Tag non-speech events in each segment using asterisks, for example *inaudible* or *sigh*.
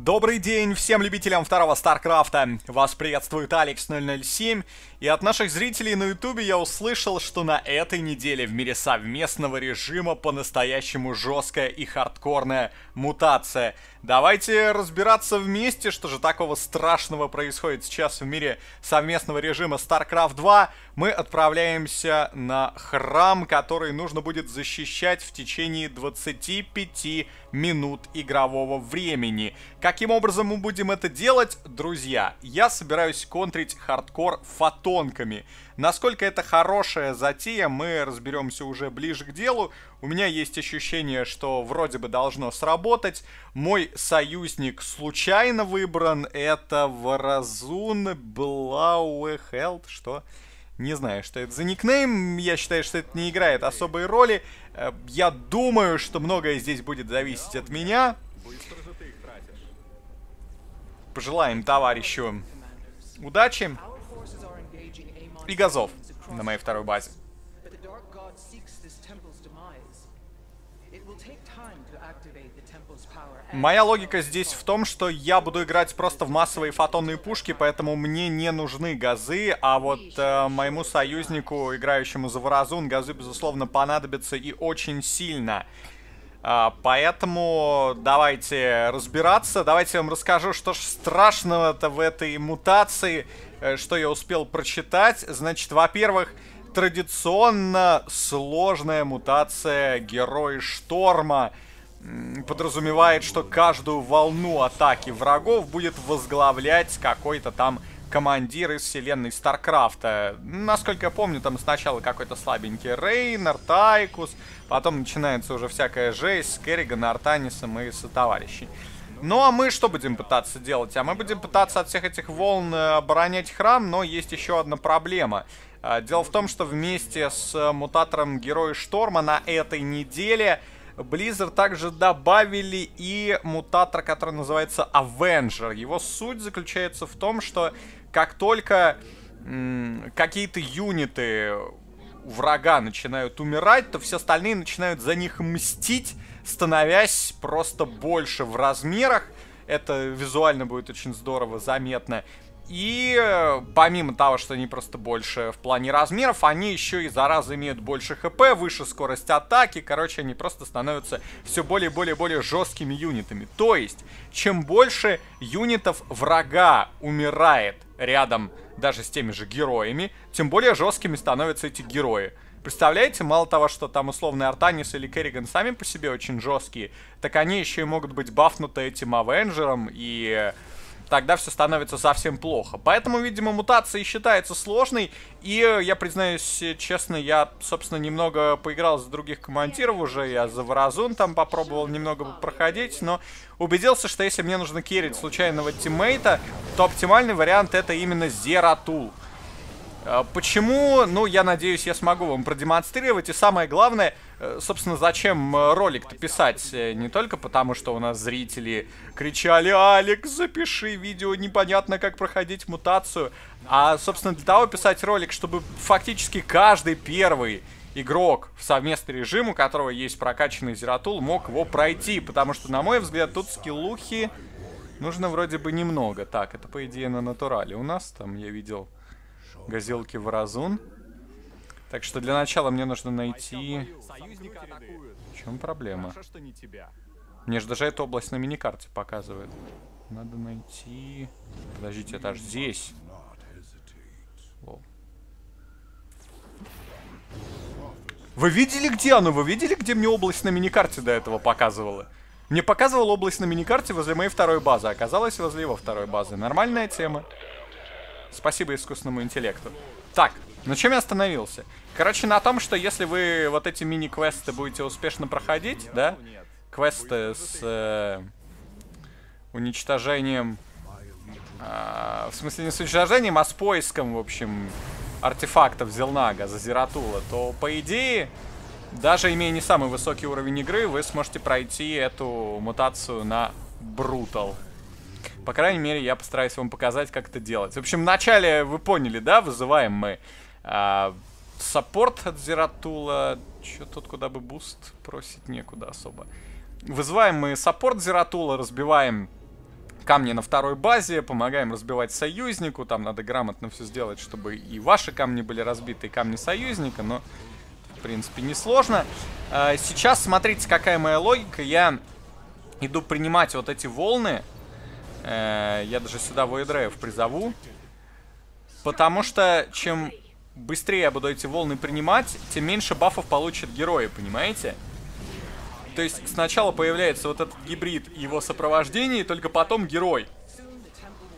Добрый день всем любителям второго Старкрафта. Вас приветствует Алекс007. И от наших зрителей на ютубе я услышал, что на этой неделе в мире совместного режима по-настоящему жесткая и хардкорная мутация. Давайте разбираться вместе, что же такого страшного происходит сейчас в мире совместного режима StarCraft 2. Мы отправляемся на храм, который нужно будет защищать в течение 25 минут игрового времени. Каким образом мы будем это делать, друзья? Я собираюсь контрить хардкор фотонками. Насколько это хорошая затея, мы разберемся уже ближе к делу. У меня есть ощущение, что вроде бы должно сработать. Мой союзник случайно выбран. Это Варазун Блауэхелд. Что? Не знаю, что это за никнейм. Я считаю, что это не играет особой роли. Э, я думаю, что многое здесь будет зависеть от меня. Пожелаем товарищу удачи и газов на моей второй базе. Моя логика здесь в том, что я буду играть просто в массовые фотонные пушки, поэтому мне не нужны газы, а вот э, моему союзнику, играющему за Варазун, газы, безусловно, понадобятся и очень сильно. А, поэтому давайте разбираться. Давайте я вам расскажу, что ж страшного-то в этой мутации, э, что я успел прочитать. Значит, во-первых, традиционно сложная мутация Герой Шторма — подразумевает, что каждую волну атаки врагов будет возглавлять какой-то там командир из вселенной Старкрафта. Насколько я помню, там сначала какой-то слабенький Рейнер, Тайкус, потом начинается уже всякая жесть с Керриган, Артанисом и сотоварищей. Ну а мы что будем пытаться делать? А мы будем пытаться от всех этих волн э, оборонять храм, но есть еще одна проблема. А, дело в том, что вместе с мутатором Героя Шторма на этой неделе Blizzard также добавили и мутатор, который называется Avenger. Его суть заключается в том, что как только какие-то юниты врага начинают умирать, то все остальные начинают за них мстить, становясь просто больше в размерах. Это визуально будет очень здорово заметно. И э, помимо того, что они просто больше в плане размеров, они еще и зараза имеют больше хп, выше скорость атаки. Короче, они просто становятся все более и более более жесткими юнитами. То есть, чем больше юнитов врага умирает рядом даже с теми же героями, тем более жесткими становятся эти герои. Представляете, мало того, что там условный Артанис или Керриган сами по себе очень жесткие, так они еще и могут быть бафнуты этим Авенджером и тогда все становится совсем плохо. Поэтому, видимо, мутация считается сложной. И, э, я признаюсь честно, я, собственно, немного поиграл за других командиров уже. Я за Варазун там попробовал немного проходить, но убедился, что если мне нужно керить случайного тиммейта, то оптимальный вариант это именно Зератул. Э, почему? Ну, я надеюсь, я смогу вам продемонстрировать. И самое главное, э, собственно, зачем э, ролик-то писать? Не только потому, что у нас зрители кричали «Алекс, запиши видео, непонятно, как проходить мутацию», а, собственно, для того писать ролик, чтобы фактически каждый первый игрок в совместный режим, у которого есть прокачанный Зератул, мог его пройти. Потому что, на мой взгляд, тут скиллухи нужно вроде бы немного. Так, это, по идее, на натурале у нас. Там я видел газелки Варазун. Так что для начала мне нужно найти... В чем проблема? Мне же даже эту область на миникарте показывает. Надо найти... Подождите, это аж здесь. Вы видели, где оно? Вы видели, где мне область на миникарте до этого показывала? Мне показывала область на миникарте возле моей второй базы. Оказалось, возле его второй базы. Нормальная тема. Спасибо искусственному интеллекту. Так, на чем я остановился? Короче, на том, что если вы вот эти мини-квесты будете успешно проходить, да? Квесты с э, уничтожением... Э, в смысле, не с уничтожением, а с поиском, в общем, артефактов Зелнага, Зазератула, то, по идее, даже имея не самый высокий уровень игры, вы сможете пройти эту мутацию на Brutal. По крайней мере, я постараюсь вам показать, как это делать. В общем, вначале вы поняли, да, вызываем мы а, саппорт от Зератула. Че тут куда бы буст просить некуда особо. Вызываем мы саппорт Зератула, разбиваем камни на второй базе, помогаем разбивать союзнику, там надо грамотно все сделать, чтобы и ваши камни были разбиты, и камни союзника, но в принципе несложно. А, сейчас смотрите, какая моя логика, я иду принимать вот эти волны, э, я даже сюда Воидреев призову, потому что чем быстрее я буду эти волны принимать, тем меньше бафов получат герои, понимаете? То есть сначала появляется вот этот гибрид его сопровождение, и только потом герой.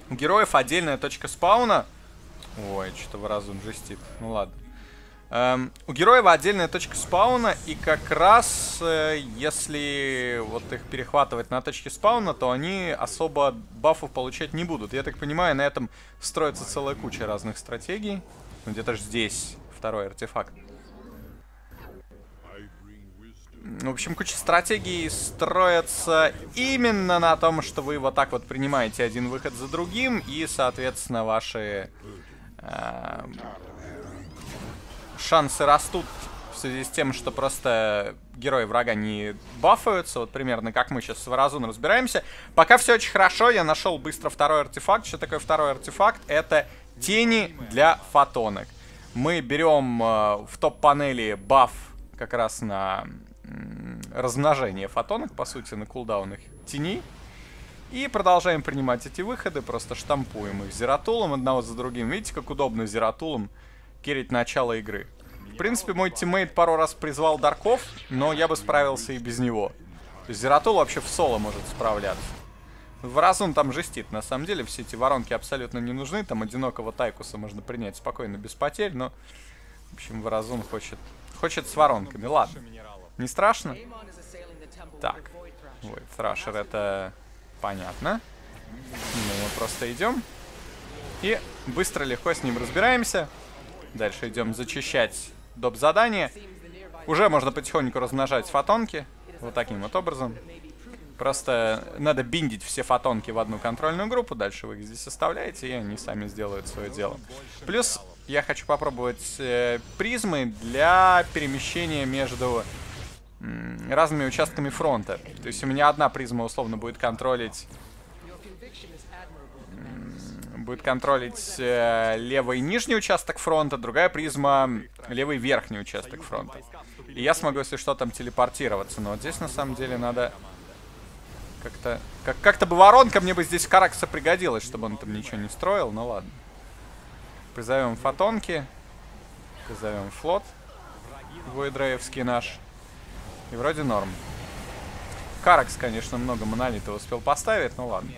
У героев отдельная точка спауна. Ой, что-то Варазун жестит. Ну ладно. Эм, у героев отдельная точка спауна, и как раз э, если вот их перехватывать на точке спауна, то они особо бафов получать не будут. Я так понимаю, на этом строится целая куча разных стратегий. Ну, где-то же здесь второй артефакт. В общем, куча стратегий строятся именно на том, что вы вот так вот принимаете один выход за другим, и, соответственно, ваши э, шансы растут в связи с тем, что просто герои врага не бафаются, вот примерно как мы сейчас с Варазун разбираемся. Пока все очень хорошо, я нашел быстро второй артефакт. Что такое второй артефакт? Это тени для фотонок. Мы берем э, в топ-панели баф как раз на размножение фотонок, по сути, на кулдаунах теней. И продолжаем принимать эти выходы, просто штампуем их зератулом одного за другим. Видите, как удобно зератулом керить начало игры. В принципе, мой тиммейт пару раз призвал Дарков, но я бы справился и без него. То Зератул вообще в соло может справляться. Варазун там жестит, на самом деле, все эти воронки абсолютно не нужны. Там одинокого Тайкуса можно принять спокойно, без потерь, но... В общем, Варазун хочет, хочет с воронками. Ладно. Не страшно? Так. Вот, Тhrasher это понятно. Ну, мы просто идем. И быстро, легко с ним разбираемся. Дальше идем зачищать доп. задание. Уже можно потихоньку размножать фотонки. Вот таким вот образом. Просто надо биндить все фотонки в одну контрольную группу. Дальше вы их здесь оставляете, и они сами сделают свое дело. Плюс я хочу попробовать э, призмы для перемещения между разными участками фронта. То есть у меня одна призма условно будет контролить будет контролить э, левый нижний участок фронта, другая призма левый верхний участок фронта. И я смогу, если что, там телепортироваться. Но вот здесь на самом деле надо как-то... Как как-то бы воронка мне бы здесь Каракса пригодилась, чтобы он там ничего не строил, ну ладно. Призовем фотонки. Призовем флот. Войдреевский наш. И вроде норм. Каракс, конечно, много монолитов успел поставить, ну ладно.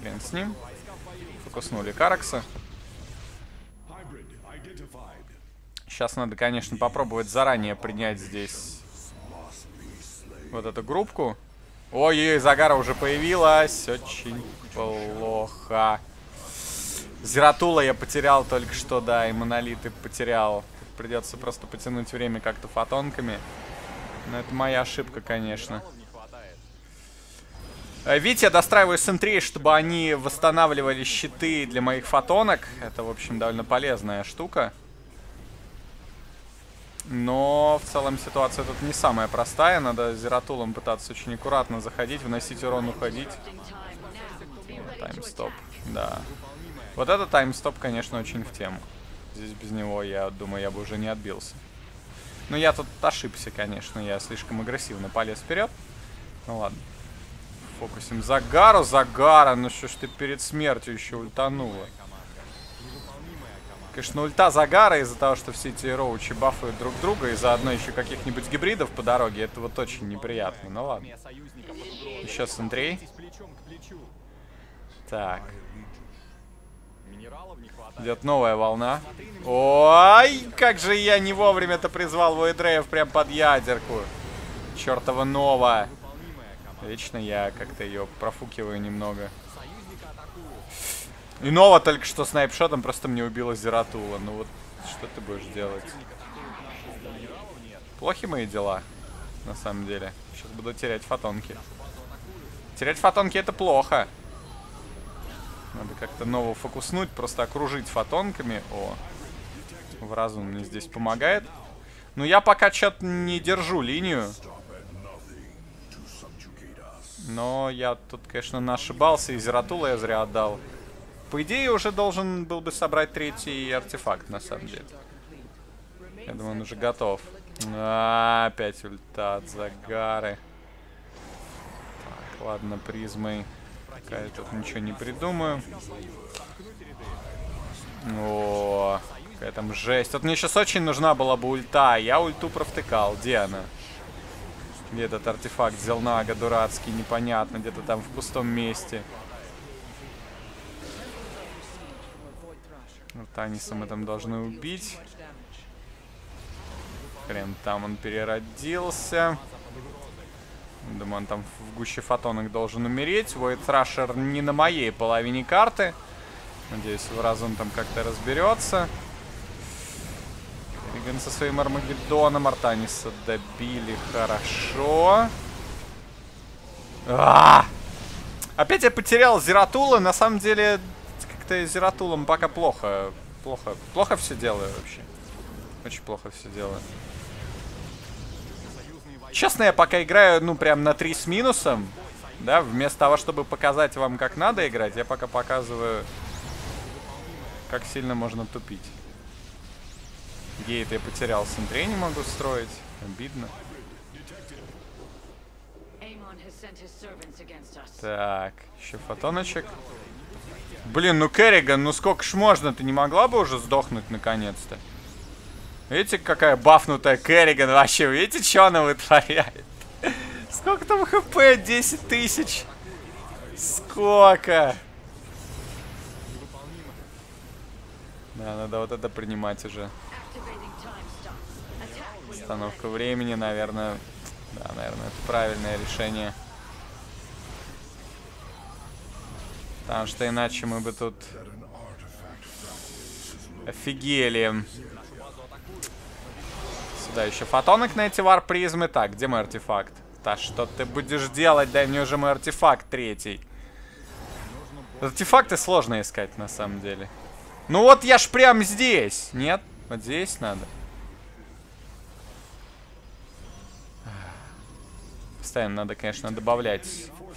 Блин, с ним. Фокуснули Каракса. Сейчас надо, конечно, попробовать заранее принять здесь вот эту группку. Ой-ой, Загара уже появилась. Очень плохо. Зератула я потерял только что, да, и монолиты потерял. Придется просто потянуть время как-то фотонками. Но это моя ошибка, конечно. Видите, я достраиваю сентрей, чтобы они восстанавливали щиты для моих фотонок. Это, в общем, довольно полезная штука. Но в целом ситуация тут не самая простая. Надо зератулом пытаться очень аккуратно заходить, вносить урон, уходить. Таймстоп, да. Вот этот таймстоп, конечно, очень в тему. Здесь без него, я думаю, я бы уже не отбился. Ну, я тут ошибся, конечно. Я слишком агрессивно полез вперед. Ну, ладно. Фокусим Загару. Загара, ну что ж ты перед смертью еще ультанула. Конечно, ульта Загара из-за того, что все эти роучи бафают друг друга, и заодно еще каких-нибудь гибридов по дороге, это вот очень неприятно. Ну ладно. Еще с Андрей. Так. Идет новая волна. Ой, как же я не вовремя-то призвал Войдреев прям под ядерку. Чертова Нова. Вечно я как-то ее профукиваю немного. И Нова только что снайпшотом просто мне убила Зератула. Ну вот, что ты будешь делать? Плохи мои дела, на самом деле. Сейчас буду терять фотонки. Терять фотонки это плохо. Надо как-то нового фокуснуть, просто окружить фотонками. О, в разум мне здесь помогает. Но я пока что-то не держу линию. Но я тут, конечно, ошибался, и Зератула я зря отдал. По идее, уже должен был бы собрать третий артефакт, на самом деле. Я думаю, он уже готов. А, опять ульта от Загары. Так, ладно, призмой. Пока я тут ничего не придумаю. О, какая там жесть. Вот мне сейчас очень нужна была бы ульта. Я ульту провтыкал. Где она? Где этот артефакт Зелнага дурацкий, непонятно, где-то там в пустом месте. Ну, Таниса мы там должны убить. Хрен там он переродился. Думаю, он там в гуще фотонок должен умереть. Void Thrasher не на моей половине карты. Надеюсь, Вразун там как-то разберется. Риган со своим Армагеддоном. Артаниса добили хорошо. А -а -а! Опять я потерял Зератула. На самом деле, как-то Зератулом пока плохо. Плохо. Плохо все делаю вообще. Очень плохо все делаю. Честно, я пока играю, ну, прям на 3 с минусом. Да, вместо того, чтобы показать вам, как надо играть, я пока показываю, как сильно можно тупить. Гейт я потерял, сентре не могу строить. Обидно. Так, еще фотоночек. Блин, ну Керриган, ну сколько ж можно? Ты не могла бы уже сдохнуть наконец-то? Видите, какая бафнутая Керриган вообще? Видите, что она вытворяет? Сколько там хп? 10 тысяч. Сколько? Да, надо вот это принимать уже. Остановка времени, наверное. Да, наверное, это правильное решение. Потому что иначе мы бы тут офигели. Сюда еще фотонок на эти варп-призмы. Так, где мой артефакт? Да что ты будешь делать? Дай мне уже мой артефакт третий. Артефакты сложно искать, на самом деле. Ну вот я ж прям здесь. Нет? Вот здесь надо. Постоянно надо, конечно, добавлять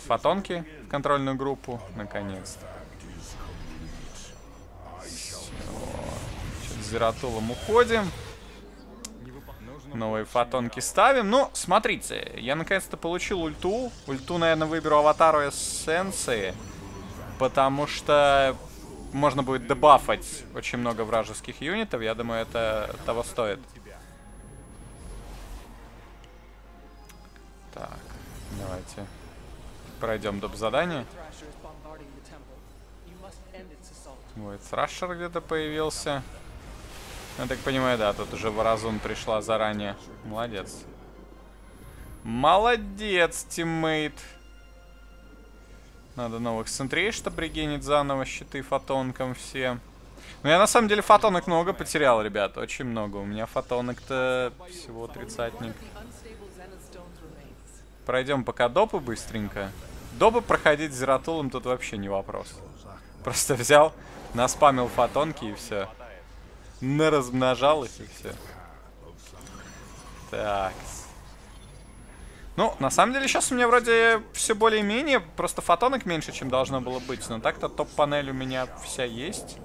фотонки в контрольную группу. Наконец-то. С Зератулом уходим. Новые фотонки ставим. Ну, смотрите, я наконец-то получил ульту. Ульту, наверное, выберу аватару эссенции. Потому что можно будет дебафать очень много вражеских юнитов. Я думаю, это того стоит. Так, давайте пройдем доп. задание. Вот, Тhrasher где-то появился. Я так понимаю, да, тут уже Варазун пришла заранее. Молодец. Молодец, тиммейт. Надо новых центрей, чтобы регенить заново щиты фотонкам все. Ну, я на самом деле фотонок много потерял, ребят. Очень много. У меня фотонок-то всего тридцатник. Пройдем пока допы быстренько. Допы проходить зератулом тут вообще не вопрос. Просто взял, наспамил фотонки и все наразмножал их и все. Так. Ну, на самом деле, сейчас у меня вроде все более-менее. Просто фотонок меньше, чем должно было быть. Но так-то топ-панель у меня вся есть.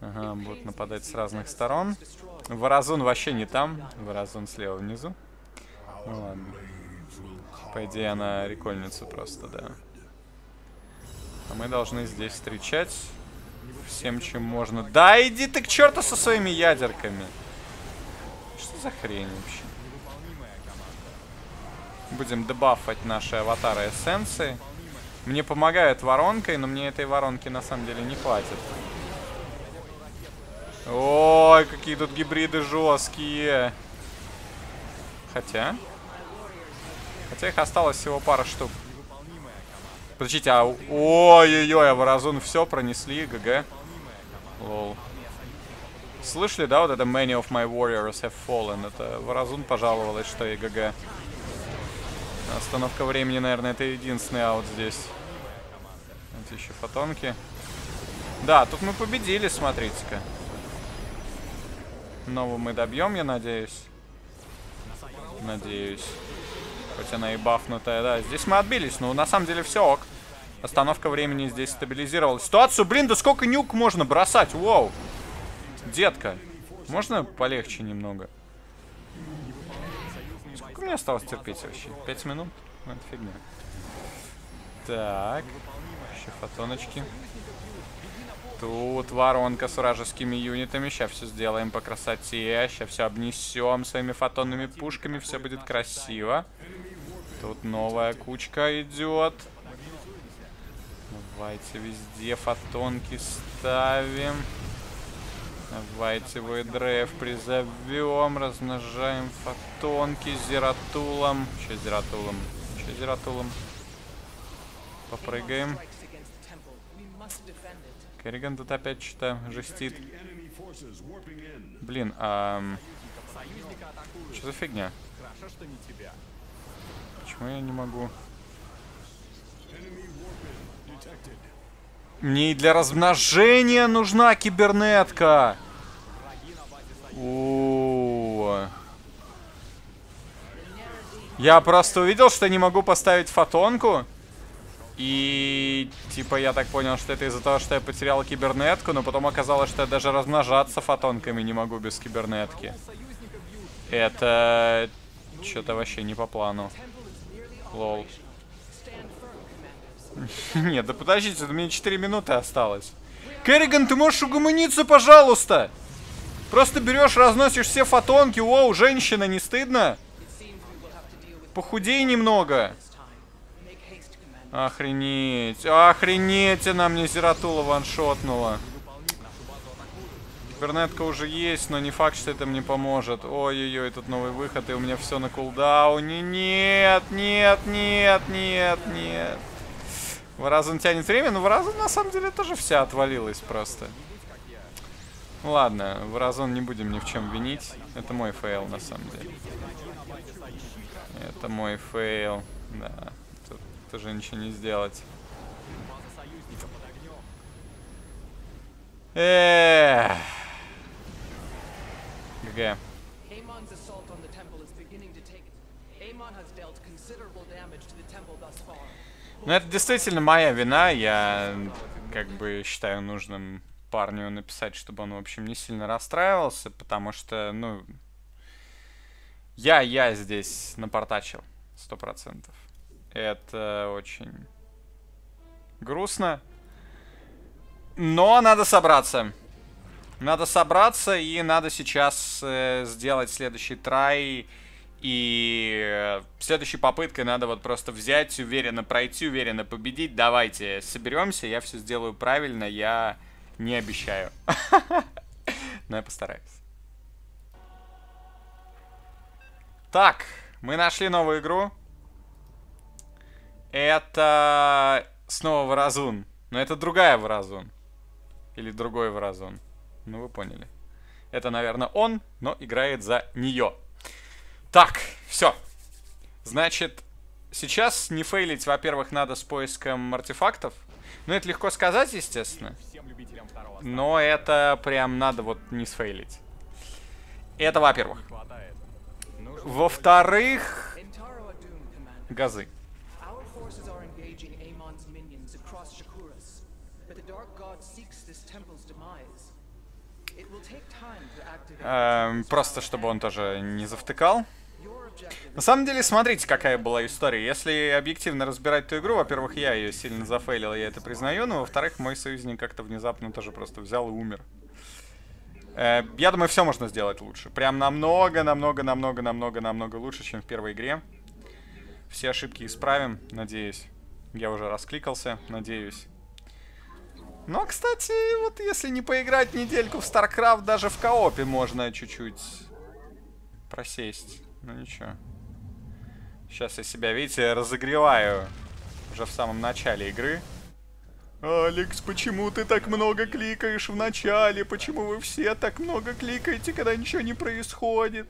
Ага, будут нападать с разных сторон. Варазун вообще не там. Варазун слева внизу. Ну ладно. По идее, она рекольница просто, да. А мы должны здесь встречать всем, чем можно. Да иди ты к черту со своими ядерками. Что за хрень вообще? Будем дебафать наши аватары эссенции. Мне помогают воронкой, но мне этой воронки на самом деле не хватит. Ой, какие тут гибриды жесткие. Хотя... Хотя их осталось всего пара штук. Подождите, а... Ой-ой-ой, а Варазун все пронесли, ГГ. Лол. Слышали, да, вот это Many of my warriors have fallen? Это Варазун пожаловалась, что и ГГ. Остановка времени, наверное, это единственный аут здесь. Эти еще фотонки. Да, тут мы победили, смотрите-ка. Нового мы добьем, я надеюсь. Надеюсь. Хоть она и бафнутая, да. Здесь мы отбились, но на самом деле все ок. Остановка времени здесь стабилизировала ситуацию. Блин, да сколько нюк можно бросать? Воу. Детка, можно полегче немного? Мне осталось терпеть вообще? Пять минут? Ну, это фигня. Так. Еще фотоночки. Тут воронка с вражескими юнитами. Сейчас все сделаем по красоте. Сейчас все обнесем своими фотонными пушками. Все будет красиво. Тут новая кучка идет. Давайте везде фотонки ставим. Давайте драйв призовем. Размножаем фотонки зератулом. Че зератулом? Че зератулом? Попрыгаем. Керриган тут опять что-то жестит. Блин, а... Что за фигня? Почему я не могу? Мне и для размножения нужна кибернетка. -у. Я просто увидел, что не могу поставить фотонку. И, типа, я так понял, что это из-за того, что я потерял кибернетку, но потом оказалось, что я даже размножаться фотонками не могу без кибернетки. Это... Что-то вообще не по плану. Лол. *laughs* Нет, да подождите, у меня 4 минуты осталось. Керриган, ты можешь угомониться, пожалуйста? Просто берешь, разносишь все фотонки. Оу, женщина, не стыдно? Похудей немного. Охренеть. Охренеть, она мне Зератула ваншотнула. Кибернетка уже есть, но не факт, что это мне поможет. Ой-ой-ой, тут новый выход, и у меня все на кулдауне. Нет, нет, нет, нет, нет. Варазун тянет время, но Варазун на самом деле тоже вся отвалилась просто. Ладно, Варазун не будем ни в чем винить. Это мой фейл на самом деле. Это мой фейл, да уже ничего не сделать. Эх. ГГ. Ну, это действительно моя вина. Я, как бы, считаю нужным парню написать, чтобы он, в общем, не сильно расстраивался, потому что, ну, я, я здесь напортачил, сто процентов. Это очень грустно. Но надо собраться. Надо собраться и надо сейчас э, сделать следующий трай. И э, следующей попыткой надо вот просто взять, уверенно пройти, уверенно победить. Давайте соберемся, я все сделаю правильно, я не обещаю. *laughs* Но я постараюсь. Так, мы нашли новую игру. Это снова Варазун. Но это другая Варазун. Или другой Варазун. Ну, вы поняли. Это, наверное, он, но играет за нее. Так, все. Значит, сейчас не фейлить, во-первых, надо с поиском артефактов. Ну, это легко сказать, естественно. Но это прям надо вот не сфейлить. Это во-первых. Во-вторых, газы. Эм, просто чтобы он тоже не завтыкал. На самом деле, смотрите, какая была история. Если объективно разбирать ту игру, во-первых, я ее сильно зафейлил, я это признаю, но во-вторых, мой союзник как-то внезапно тоже просто взял и умер. Э, я думаю, все можно сделать лучше. Прям намного, намного, намного, намного, намного лучше, чем в первой игре. Все ошибки исправим, надеюсь. Я уже раскликался, надеюсь. Но, кстати, вот если не поиграть недельку в StarCraft, даже в коопе можно чуть-чуть просесть. Ну ничего. Сейчас я себя, видите, разогреваю уже в самом начале игры. Алекс, почему ты так много кликаешь в начале? Почему вы все так много кликаете, когда ничего не происходит?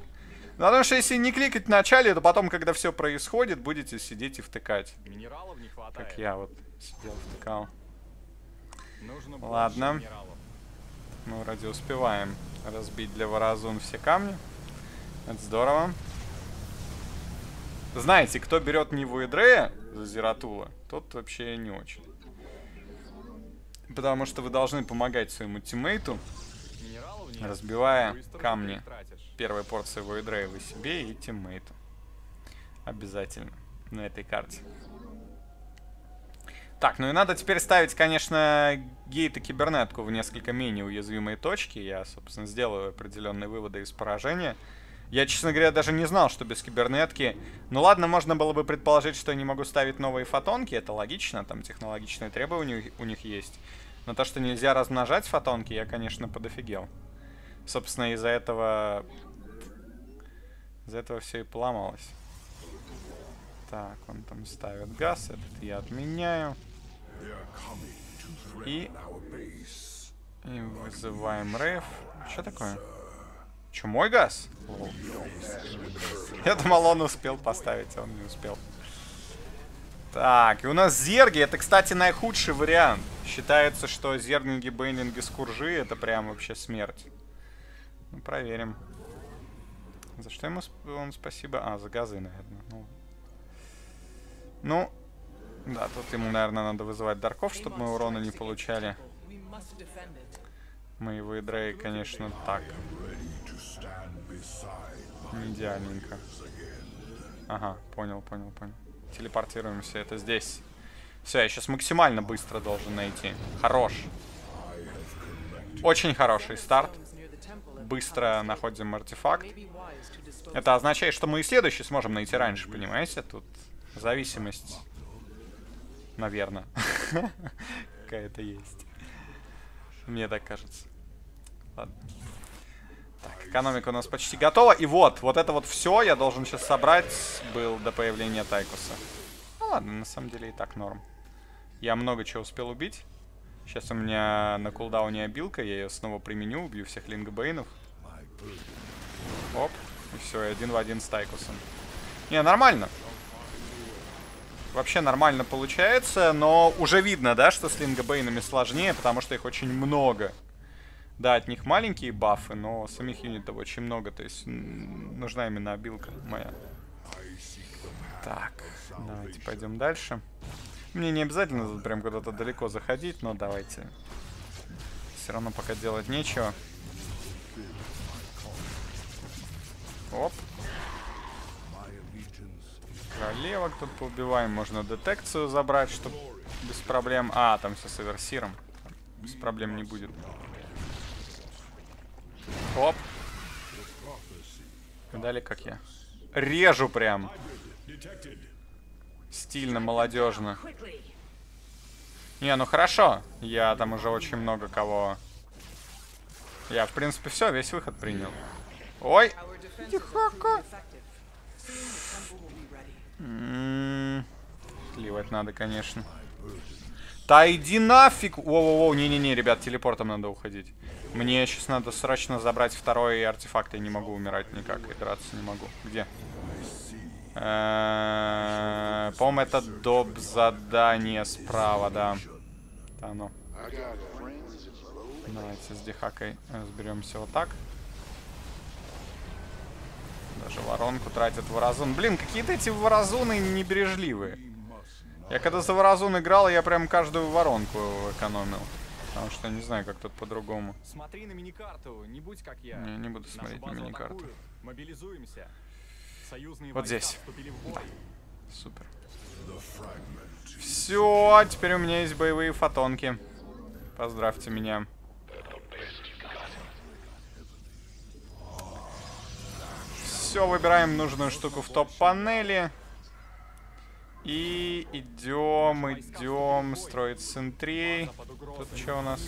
Ну, потому что если не кликать в начале, то потом, когда все происходит, будете сидеть и втыкать. Минералов не хватает. Как я вот сидел, втыкал. Ладно. Мы вроде успеваем разбить для Варазун все камни. Это здорово. Знаете, кто берет не Вуэдрея за Зератула, тот вообще не очень. Потому что вы должны помогать своему тиммейту, разбивая камни. Первая порция Вуэдрея вы себе и тиммейту. Обязательно на этой карте. Так, ну и надо теперь ставить, конечно, гейт и кибернетку в несколько менее уязвимые точки. Я, собственно, сделаю определенные выводы из поражения. Я, честно говоря, даже не знал, что без кибернетки... Ну ладно, можно было бы предположить, что я не могу ставить новые фотонки. Это логично, там технологичные требования у них есть. Но то, что нельзя размножать фотонки, я, конечно, подофигел. Собственно, из-за этого... Из-за этого все и поломалось. Так, он там ставит газ, этот я отменяю. И... И вызываем рейв. Что такое? Че, мой газ? Я думал, он успел поставить, а он не успел. Так, и у нас зерги. Это, кстати, наихудший вариант. Считается, что зернинги, бейнинги, скуржи это прям вообще смерть. Ну, проверим. За что ему он спасибо? А, за газы, наверное. Ну, ну да, тут ему, наверное, надо вызывать дарков, чтобы мы урона не получали. Мы его и Дрей, конечно, так. Не идеальненько. Ага, понял, понял, понял. Телепортируемся, это здесь. Все, я сейчас максимально быстро должен найти. Хорош. Очень хороший старт. Быстро находим артефакт. Это означает, что мы и следующий сможем найти раньше, понимаете? Тут зависимость, наверное, *laughs* какая-то есть. Мне так кажется. Ладно. Так, экономика у нас почти готова. И вот, вот это вот все я должен сейчас собрать был до появления Тайкуса. Ну ладно, на самом деле и так норм. Я много чего успел убить. Сейчас у меня на кулдауне обилка, я ее снова применю, убью всех лингбейнов. Оп, и все, один в один с Тайкусом. Не, нормально. Вообще нормально получается, но уже видно, да, что с лингбейнами сложнее, потому что их очень много. Да, от них маленькие бафы, но самих юнитов очень много, то есть нужна именно обилка моя. Так, давайте пойдем дальше. Мне не обязательно тут прям куда-то далеко заходить, но давайте. Все равно пока делать нечего. Оп. Королевок тут поубиваем. Можно детекцию забрать, чтобы без проблем... А, там все с аверсиром. Без проблем не будет. Оп. Видали, как я? Режу прям. Стильно, молодежно. Не, ну хорошо. Я там уже очень много кого... Я, в принципе, все, весь выход принял. Ой! Тихоко! Сливать надо, конечно. Да иди нафиг! Воу-воу-воу, не-не-не, ребят, телепортом надо уходить. Мне сейчас надо срочно забрать второй артефакт. Я не могу умирать никак. И драться не могу. Где? Э, по-моему, это доп задание справа, да. Да, ну. Давайте с дехакой разберемся вот так. Даже воронку тратит воразун. Блин, какие-то эти воразуны небережливые. Я когда за воразун играл, я прям каждую воронку экономил. Потому что не знаю, как тут по-другому. Смотри на миникарту, не будь как я. Не, не буду смотреть на миникарту. Мобилизуемся. Союзные вот здесь. Да. Супер. Все, теперь у меня есть боевые фотонки. Поздравьте меня. Все, выбираем нужную штуку в топ-панели. И идем, идем строить центрей. Тут что у нас?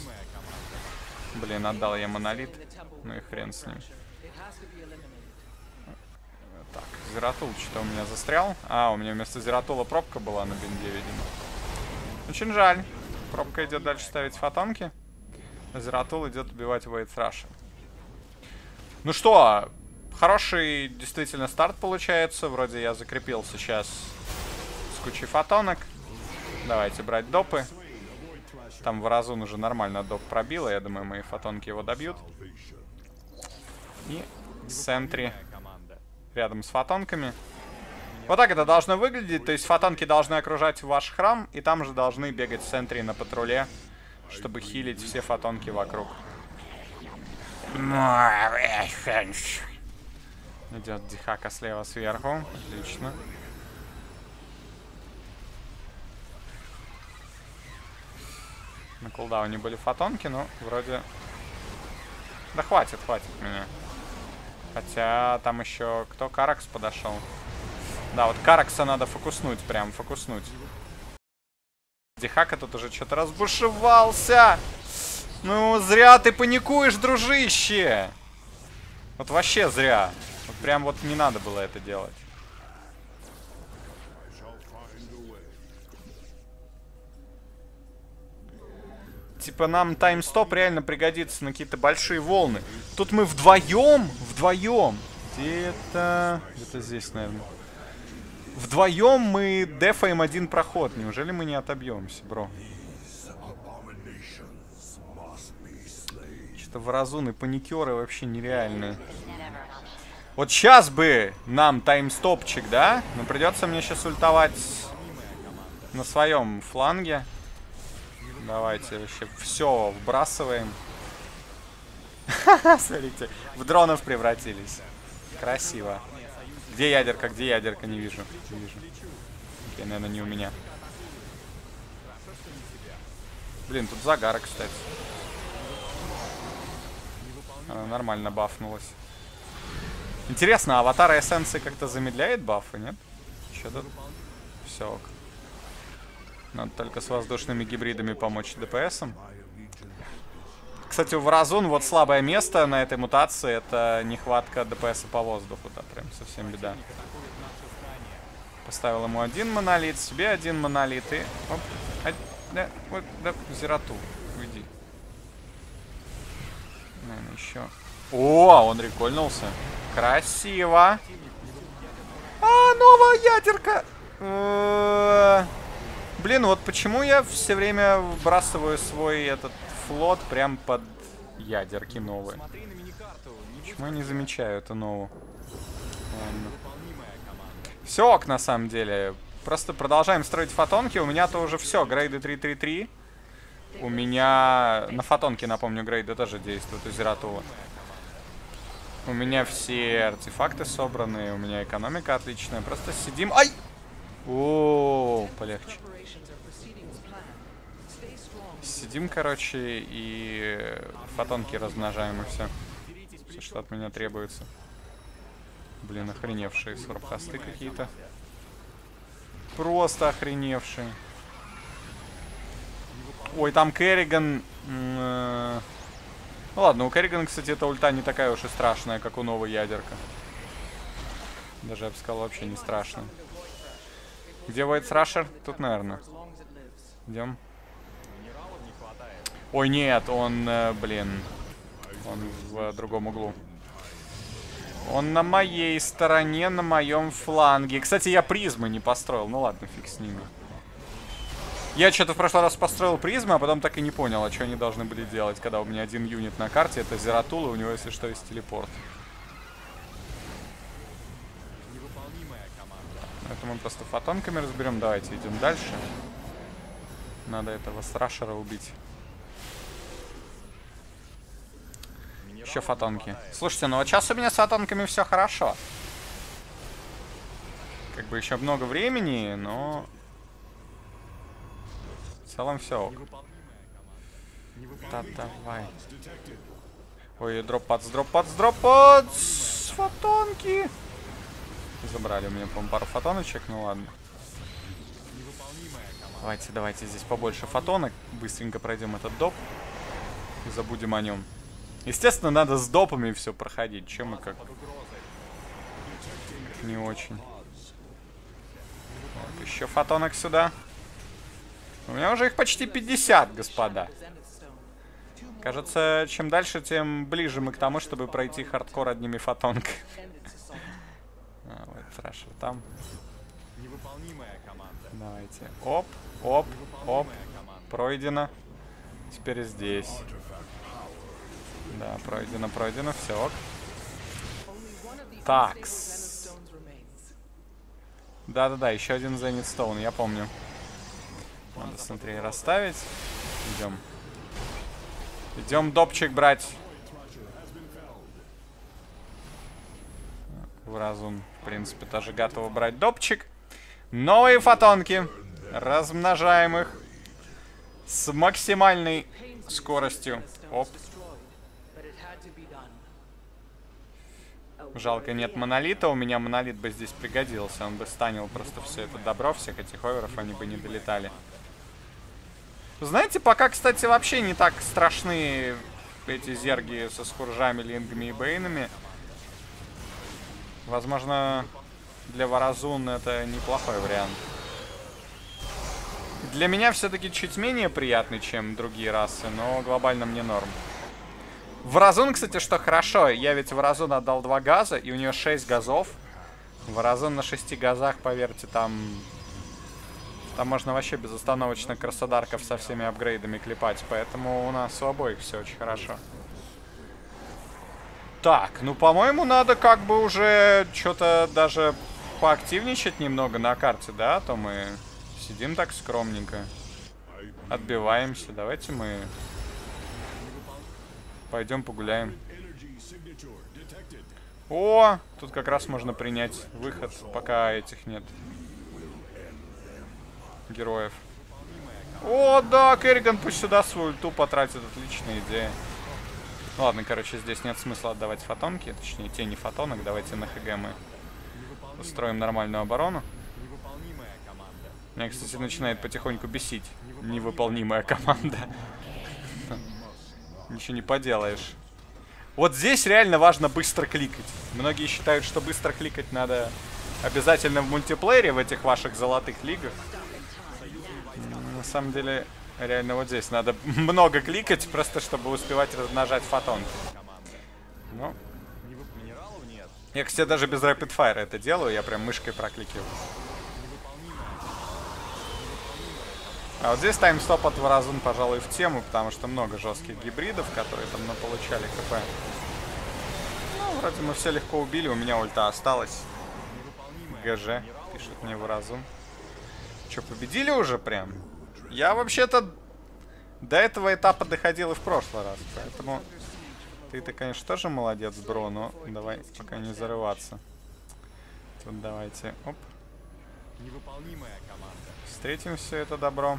Блин, отдал я монолит. Ну и хрен с ним. Так, Зератул что-то у меня застрял. А, у меня вместо Зератула пробка была на бинде, видимо. Очень жаль. Пробка идет дальше ставить фотонки. А Зератул идет убивать Вейт Раша. Ну что, хороший действительно старт получается. Вроде я закрепил сейчас кучей фотонок. Давайте брать допы. Там Варазун уже нормально доп пробило. Я думаю, мои фотонки его добьют. И Сентри рядом с фотонками. Вот так это должно выглядеть, то есть фотонки должны окружать ваш храм, и там же должны бегать в центре на патруле, чтобы хилить все фотонки вокруг. Идет Дихака слева сверху. Отлично. На кулдауне были фотонки, но вроде... Да хватит, хватит меня. Хотя там еще кто? Каракс подошел. Да, вот Каракса надо фокуснуть, прям фокуснуть. Дихака тут уже что-то разбушевался. Ну, зря ты паникуешь, дружище. Вот вообще зря. Вот прям вот не надо было это делать. Типа нам таймстоп реально пригодится на какие-то большие волны. Тут мы вдвоем, вдвоем. Где-то... Где-то здесь, наверное. Вдвоем мы дефаем один проход. Неужели мы не отобьемся, бро? Что-то воразуны, паникеры вообще нереальные. Вот сейчас бы нам таймстопчик, да? Но придется мне сейчас ультовать на своем фланге. Давайте вообще все вбрасываем. *laughs* Смотрите, в дронов превратились. Красиво. Где ядерка, где ядерка? Не вижу. Не вижу. Окей, наверное, не у меня. Блин, тут загара, кстати. Она нормально бафнулась. Интересно, аватар эссенции как-то замедляет бафы, нет? Что тут? Все. Надо только с воздушными гибридами помочь ДПСам. Кстати, у Вразун вот слабое место на этой мутации это нехватка ДПСа по воздуху. Да, прям совсем беда. Поставил ему один монолит, себе один монолит и... Оп, а, да, вот, да, Зерату, уйди. Наверное, еще. О, он рекольнулся. Красиво. А, новая ядерка. Блин, вот почему я все время выбрасываю свой этот флот прям под ядерки новые. Почему я не замечаю это новую? Все ок, на самом деле. Просто продолжаем строить фотонки. У меня-то уже все, грейды 333. У меня на фотонке, напомню, грейды тоже действуют у Зератула. У меня все артефакты собраны, у меня экономика отличная. Просто сидим... Ай! О, полегче. Сидим, короче, и фотонки размножаем, и все. Все, что от меня требуется. Блин, охреневшие сорбхосты какие-то. Просто охреневшие. Ой, там Керриган... Э ну ладно, у Керригана, кстати, эта ульта не такая уж и страшная, как у новой ядерка. Даже, я бы сказал, вообще не страшная. Где White Thrasher? Тут, наверное. Идем. Ой, нет, он, э, блин, он в другом углу. Он на моей стороне, на моем фланге. Кстати, я призмы не построил. Ну ладно, фиг с ними. Я что-то в прошлый раз построил призмы, а потом так и не понял, а что они должны были делать, когда у меня один юнит на карте. Это Зератул, и у него, если что, есть телепорт. Это мы просто фотонками разберем. Давайте идем дальше. Надо этого страшера убить. Еще фотонки. Слушайте, ну вот сейчас у меня с фотонками все хорошо. Как бы еще много времени, но... В целом все. Да, давай. Ой, дроп-пац, дроп-пац, дроп-пац! Фотонки! Забрали у меня, по-моему, пару фотоночек, ну ладно. Давайте, давайте здесь побольше фотонок. Быстренько пройдем этот доп. И забудем о нем. Естественно, надо с допами все проходить. Чем мы как... Не очень. Так, еще фотонок сюда. У меня уже их почти 50, господа. Кажется, чем дальше, тем ближе мы к тому, чтобы пройти хардкор одними фотонками. А, вот, Трэшер там. Давайте. Оп, оп, оп. Пройдено. Теперь здесь. Да, пройдено, пройдено, все. Такс. Да-да-да, еще один Зенит Стоун, я помню. Надо смотри расставить. Идем. Идем допчик брать. Вразун, в принципе, тоже готов брать допчик. Новые фотонки. Размножаем их. С максимальной скоростью. Оп. Жалко, нет монолита. У меня монолит бы здесь пригодился. Он бы станил просто все это добро, всех этих оверов, они бы не долетали. Знаете, пока, кстати, вообще не так страшны эти зерги со скуржами, лингами и бейнами. Возможно, для Варазун это неплохой вариант. Для меня все-таки чуть менее приятный, чем другие расы, но глобально мне норм. Варазун, кстати, что хорошо. Я ведь Варазун отдал два газа, и у нее 6 газов. Варазун на 6 газах, поверьте, там там можно вообще безостановочно красодарков со всеми апгрейдами клепать. Поэтому у нас у обоих все очень хорошо. Так, ну, по-моему, надо как бы уже что-то даже поактивничать немного на карте, да? А то мы сидим так скромненько. Отбиваемся. Давайте мы пойдем погуляем. О, тут как раз можно принять выход, пока этих нет героев. О, да, Керриган пусть сюда свою ульту потратит. Отличная идея. Ладно, короче, здесь нет смысла отдавать фотонки. Точнее, тени фотонок. Давайте на ХГ мы устроим нормальную оборону. Меня, кстати, начинает потихоньку бесить. Невыполнимая команда. Ничего не поделаешь. Вот здесь реально важно быстро кликать. Многие считают, что быстро кликать надо обязательно в мультиплеере в этих ваших золотых лигах самом деле, реально вот здесь надо *laughs* много кликать, просто чтобы успевать размножать фотонки. Ну. Я, кстати, даже без Rapid Fire это делаю, я прям мышкой прокликиваю. А вот здесь таймстоп от Варазун, пожалуй, в тему, потому что много жестких гибридов, которые там получали КП. Ну, вроде мы все легко убили, у меня ульта осталась. ГЖ, пишет мне Варазун. Че, победили уже прям? Я вообще-то до этого этапа доходил и в прошлый раз, поэтому ты-то, конечно, тоже молодец, бро, но давай пока не зарываться. Тут давайте, оп. Невыполнимая команда. Встретим все это добро.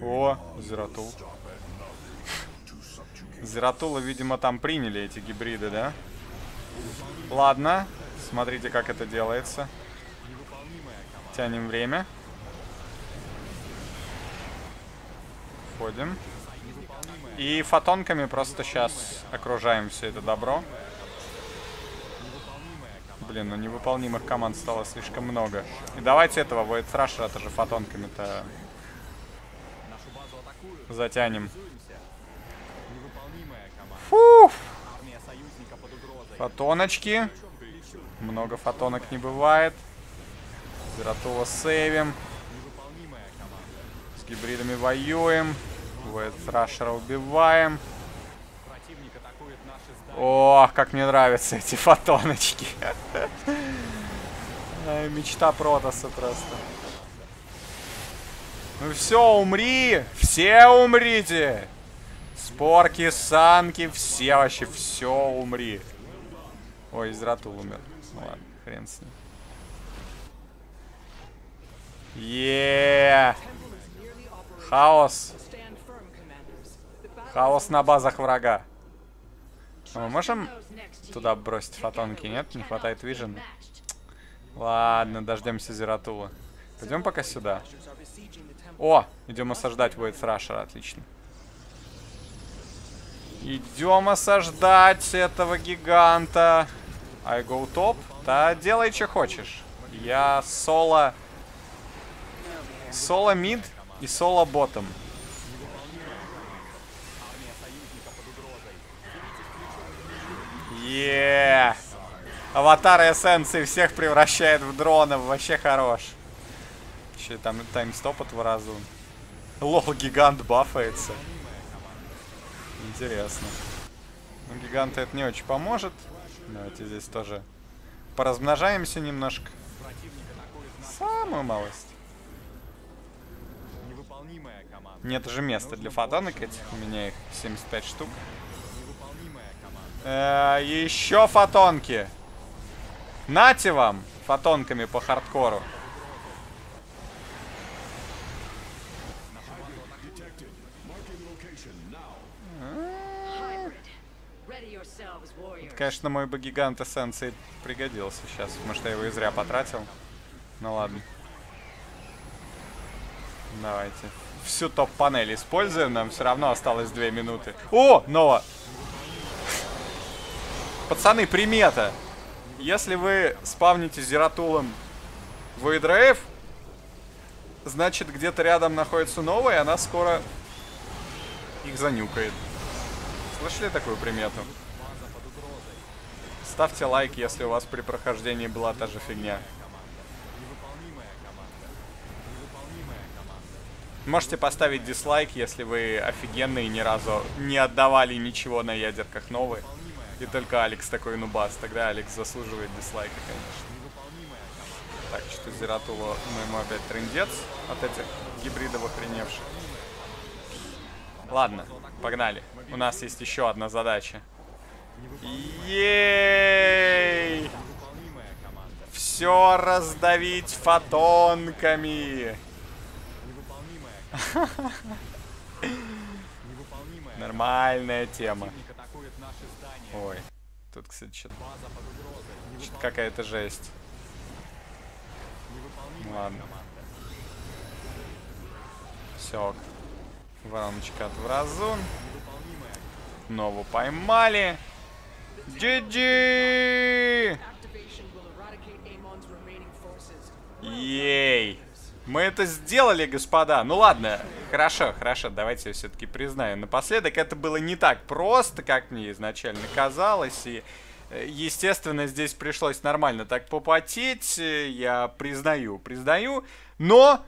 О, Зератул. Зератула, видимо, там приняли эти гибриды, да? Ладно. Смотрите, как это делается. Тянем время. Входим. И фотонками просто сейчас окружаем все это добро. Блин, ну невыполнимых команд стало слишком много. И давайте этого Void Thrasher тоже фотонками-то затянем. Фуф! Фотоночки. Много фотонок не бывает. Зератова сейвим. С гибридами воюем. Вэдфрашера убиваем. О, как мне нравятся эти фотоночки. Мечта Протаса просто. Ну все, умри! Все умрите! Спорки, санки, все вообще, все умри. Ой, Изратул умер. Ну ладно, хрен с ним. Еее! Хаос. Хаос на базах врага. А мы можем туда бросить фотонки? Нет? Не хватает вижена? Ладно, дождемся Зератула. Пойдем пока сюда. О, идем осаждать Void Thrasher, отлично. Идем осаждать этого гиганта. I go top? Да делай, что хочешь. Я соло... Соло мид и соло ботом. Еее! Аватар эссенции всех превращает в дронов. Вообще хорош. Че там таймстоп от Варазун. Лол, гигант бафается. Интересно. Ну, гиганта это не очень поможет. Давайте здесь тоже поразмножаемся немножко. Самую малость. Нет же места для фотонок этих. У меня их 75 штук. Э, еще фотонки. Нате вам фотонками по хардкору. Warriors. Конечно, мой бы гигант эссенции пригодился сейчас, что я его и зря потратил. Ну ладно. Давайте. Всю топ-панель используем, нам все равно осталось 2 минуты. О, Нова! Пацаны, примета. Если вы спавните Зератулом Вейдрейв, значит где-то рядом находится новая, и она скоро их занюкает. Слышали такую примету? Ставьте лайк, если у вас при прохождении была та же фигня. Можете поставить дизлайк, если вы офигенные ни разу не отдавали ничего на ядерках новые. И только Алекс такой нубас. Тогда Алекс заслуживает дизлайка, конечно. Так, что Зератулу мы ему опять трындец от этих гибридов охреневших. Ладно, погнали. У нас есть еще одна задача. Ей! Все раздавить фотонками. *laughs* Нормальная тема. Ой, тут, кстати, что-то что-то какая-то жесть. Ладно. Все. Вороночка от Вразун. Нову поймали. GG! Ей! Мы это сделали, господа. Ну ладно, хорошо, хорошо, давайте все-таки признаю. Напоследок это было не так просто, как мне изначально казалось, и э, Естественно, здесь пришлось нормально так попотеть, э, я признаю, признаю, но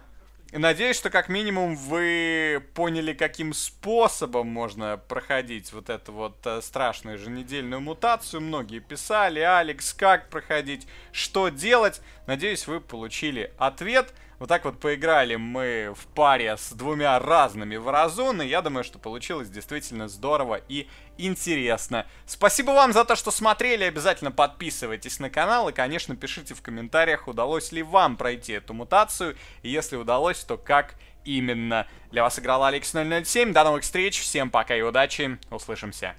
надеюсь, что как минимум вы поняли, каким способом можно проходить вот эту вот э, страшную еженедельную мутацию. Многие писали, Алекс, как проходить, что делать. Надеюсь, вы получили ответ. Вот так вот поиграли мы в паре с двумя разными Warzone, я думаю, что получилось действительно здорово и интересно. Спасибо вам за то, что смотрели, обязательно подписывайтесь на канал, и, конечно, пишите в комментариях, удалось ли вам пройти эту мутацию, и если удалось, то как именно. Для вас играл Алекс 007, до новых встреч, всем пока и удачи, услышимся.